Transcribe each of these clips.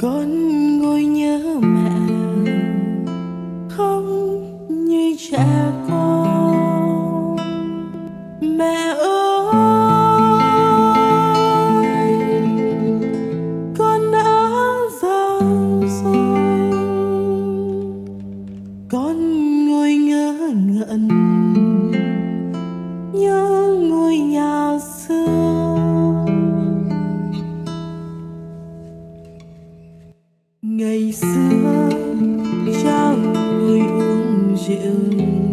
con ngồi nhớ mẹ không như cha ngày xưa cha người uống rượu.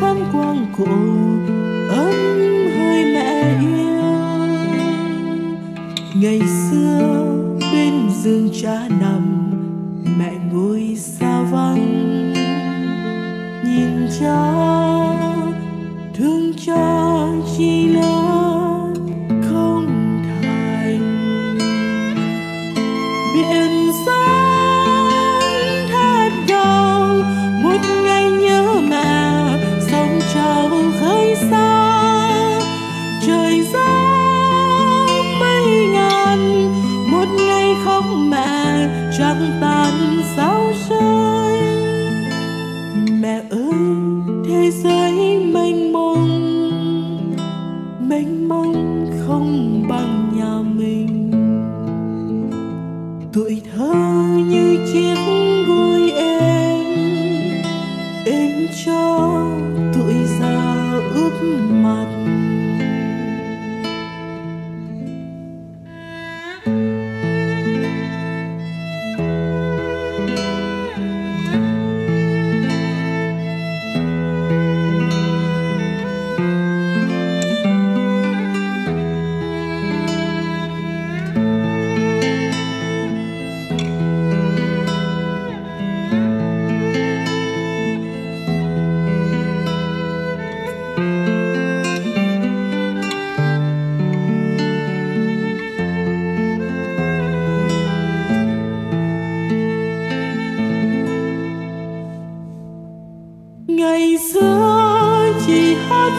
phán quang cổ ấm hơi mẹ yêu. Ngày xưa bên giường cha nằm, mẹ ngồi xa vắng. Nhìn cha, thương cha. ngàn sao rơi. Mẹ ơi, thế giới mênh mông mênh mông không bằng nhà mình. Tuổi thơ như chiếc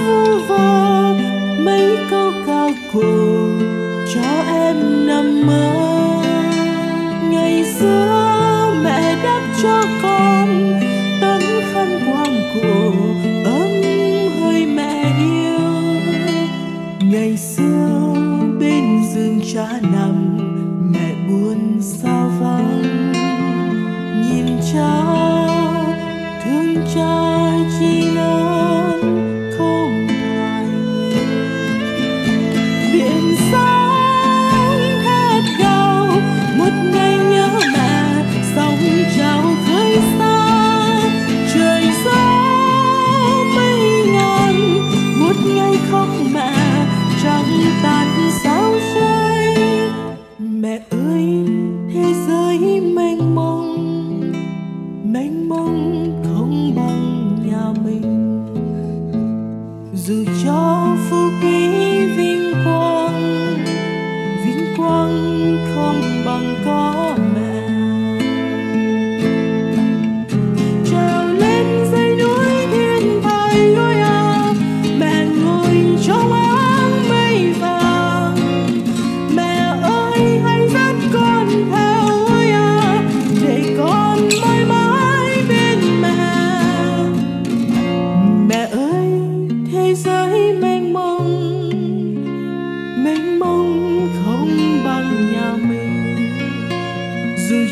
vu vơ, mấy câu cao cuồng cho em nằm mơ. Ngày xưa mẹ đắp cho con tấm khăn quàng cổ, ấm hơi mẹ yêu. Ngày xưa bên giường cha nằm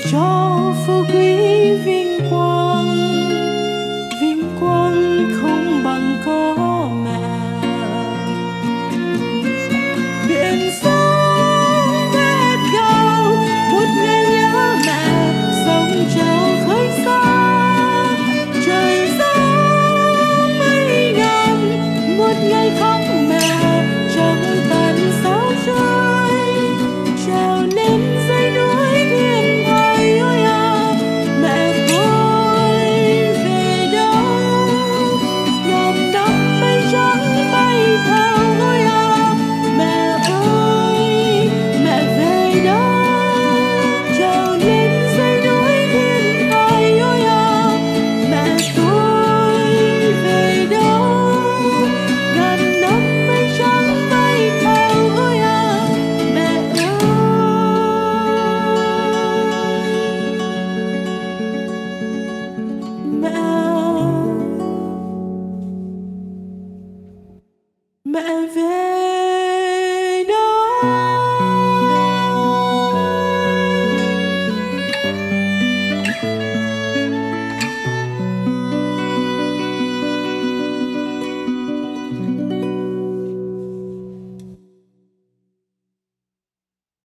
Cho.